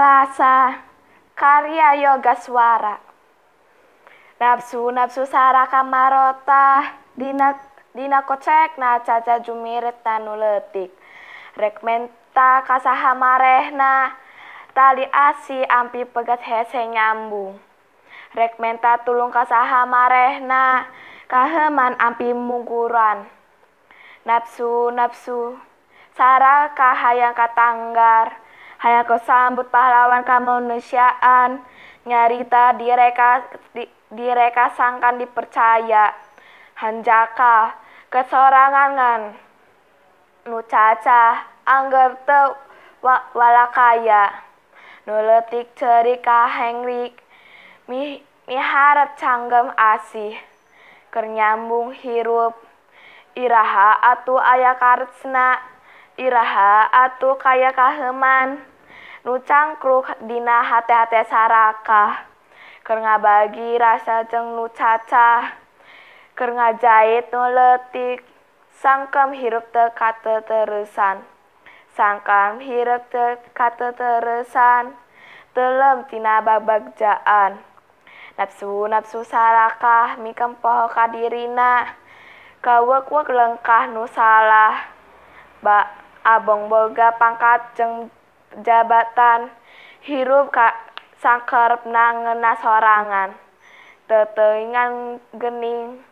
rasa karya yoga suara. Nafsu nafsu saraka marota dina dina kocek na caca jumiret tanu letik rek menta kasaha marehna tali asi ampi pegat hese nyambung rek menta tulung kasaha marehna kaheman ampi mungkuran. Nafsu nafsu saraka hayang katanggar hayang kau sambut pahlawan kemanusiaan. Nyarita direka di, direka sangkan dipercaya. Hanjaka kesorangan nu caca angger te wa, walakaya. Nu letik cerik kahengrik mi miharap canggem asih. Kernyambung hirup. Iraha atu aya karetsna iraha atu kaya kaheman nu cangkruk dina hate-hate saraka. Keur ngabagi rasa jeng nu caca keur ngajait nu letik sangkem hirup te teresan sangkam hirup te teresan telem tina babagjaan nafsu nafsu sarakah mikem poho kadirina kawek-wek lengkah nu salah. Ba abong boga pangkat jeng jabatan hirup ka sangkerep nangena sorangan. Teteingan gening